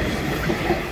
よかった。